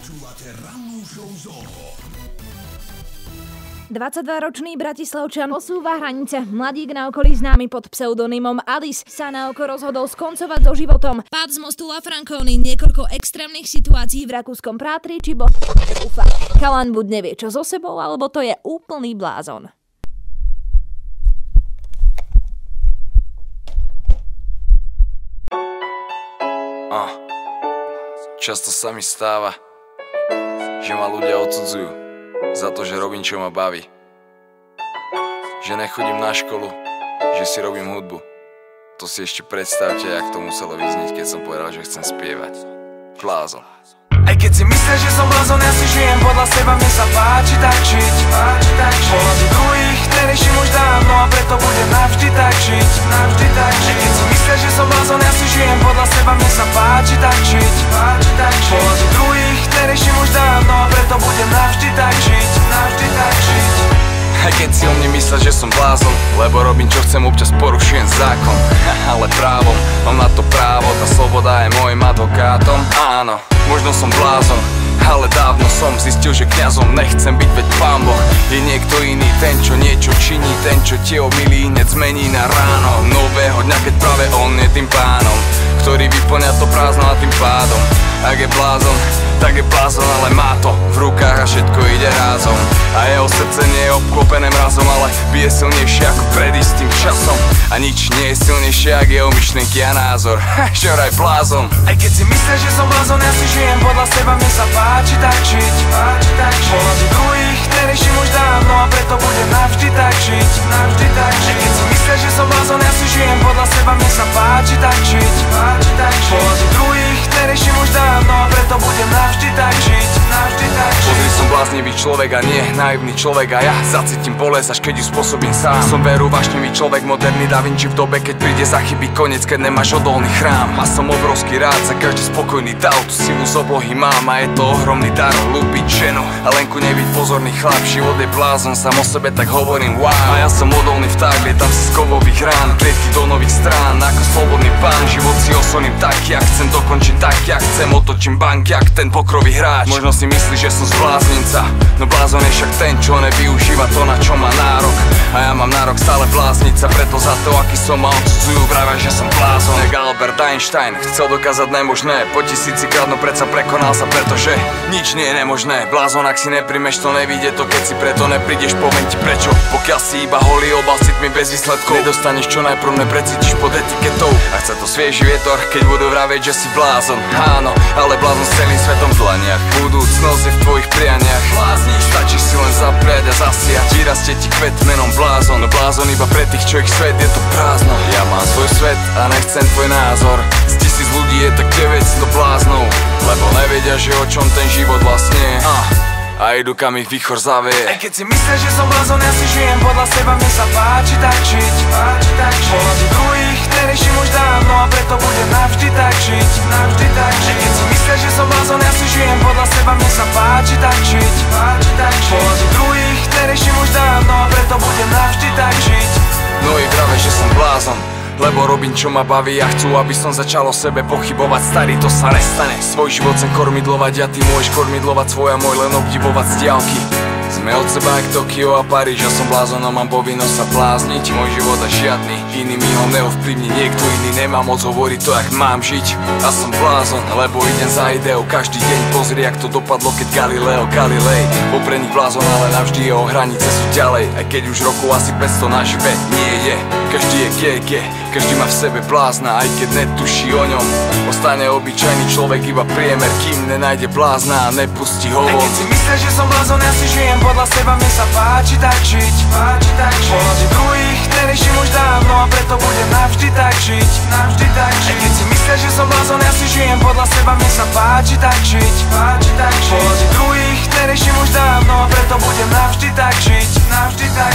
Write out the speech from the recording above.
Počúvate rannú show Zoho. 22-ročný Bratislavčan posúva hranice. Mladík na okolí známy pod pseudonymom Alice sa na oko rozhodol skoncovať so životom. Pád z mostu La Franconi, niekoľko extrémnych situácií v rakúskom prátri či bo... Ufa. Kalan buď nevie čo so sebou, alebo to je úplný blázon. A. Často sa mi stáva, že ma ľudia odsudzujú za to, že robím, čo ma baví. Že nechodím na školu, že si robím hudbu. To si ešte predstavte, jak to muselo vyzniť, keď som povedal, že chcem spievať. Blázon. Aj keď si myslíš, že som blázon, ja si žijem podľa seba, mne sa páči tak žiť keď si o mne myslia, že som blázon Lebo robím čo chcem, občas porušujem zákon. Ale právom, mám na to právo Tá sloboda je môjim advokátom. Áno, možno som blázon ale dávno som zistil, že kňazom nechcem byť, veď pán Boh Je niekto iný, ten čo niečo činí Ten čo tie omilí, hneď zmení na ráno. Nového dňa, keď práve on je tým pánom Ktorý vyplňa to prázdno a tým pádom. Ak je blázon, tak je blázon, ale má to v rukách a všetko ide rázom. A jeho srdce nie je obklopené mrazom, ale bije silnejšie ako pred istým časom. A nič nie je silnejšie, ako jeho myšlienky a názor. Čo raj blázon. Aj keď si myslíš, že som blázon, ja si žijem podľa seba, človek a nie naivný človek a ja zacítim bolesť, až keď ju spôsobím sám. Som veru vášnivý človek, moderný Da Vinci v dobe, keď príde za chyby koniec, keď nemáš odolný chrám. A som obrovský rád za každý spokojný dav, tú silu z oblohy mám. A je to ohromný dar ľúbiť ženu. A Lenku nebyť pozorný chlap, život je blázon, sám o sebe tak hovorím wow. A ja som odolný vták, lietam si z kovových rán, klietky do nových strán, ako slobodný pán Život si osolím tak, jak chcem dokončiť tak, jak chcem, otočím bank, jak ten pokrový hráč. Možno si myslíš, že som z bláznica, no blázon je však ten, čo nevyužíva to, na čo má nárok. A ja mám nárok stále blázniť sa, preto za to, aký som ma odsudzujú, vravia, že som blázon. Jak Albert Einstein, chcel dokázať nemožné, po tisícikrát, no predsa prekonal sa, pretože nič nie je nemožné. Blázon, ak si neprimeš, to nevíde to, keď si preto neprídeš, poviem ti prečo. Pokiaľ si iba holý obal citmi bez výsledkov. Nedostaneš čo najprv, neprecítiš pod etiketou. A chce to svieži vietor, keď budú vravieť, že si blázon. Áno, ale blázon s celým svetom. V dlaniach Budúcnosť je v tvojich prianiach. Blázniš, stačíš si len zapriať a zasiať. Vyrastie ti kvet menom blázon. Blázon iba pre tých, čo ich svet je to prázdno. Ja mám svoj svet a nechcem tvoj názor. Z tisíc ľudí je tak 900 bláznov Lebo nevedia, že o čom ten život vlastne Ah, a idú kam ich výchor zavie. Aj keď si myslíš, že som blázon, ja si lebo robím čo ma baví a chcú, aby som začal o sebe pochybovať Starý to sa nestane. Svoj život chcem kormidlovať a ty môžeš kormidlovať svoj a môj len obdivovať z diálky. Sme od seba jak Tokio a Paríž, ja som blázon a mám povinnosť sa blázniť. Môj život a žiadny, iný mi ho neovplyvní. Niekto iný nemá moc hovoriť to, jak mám žiť. A som blázon, lebo idem za ideou. Každý deň pozri, jak to dopadlo, keď Galileo Galilei Bol blázon, ale navždy jeho hranice sú ďalej. Aj keď už rokov asi 500 nažive nie je Každý je GG, každý má v sebe blázna, aj keď netuší o ňom. Ostane obyčajný človek iba priemer, kým nenájde blázna a nepustí ho. Von keď si myslíš, že som blázon, ja si žijem podľa seba, mne sa páči tak žiť. Páči tak žiť. Pohľady druhých nereším už dávno a preto budem navždy tak žiť. Navždy tak žiť. Keď si myslíš, že som blázon, ja si žijem podľa seba, mne sa páči tak žiť. Páči tak žiť. Pohľady druhých nereším už dávno a preto budem navždy tak žiť. Navždy tak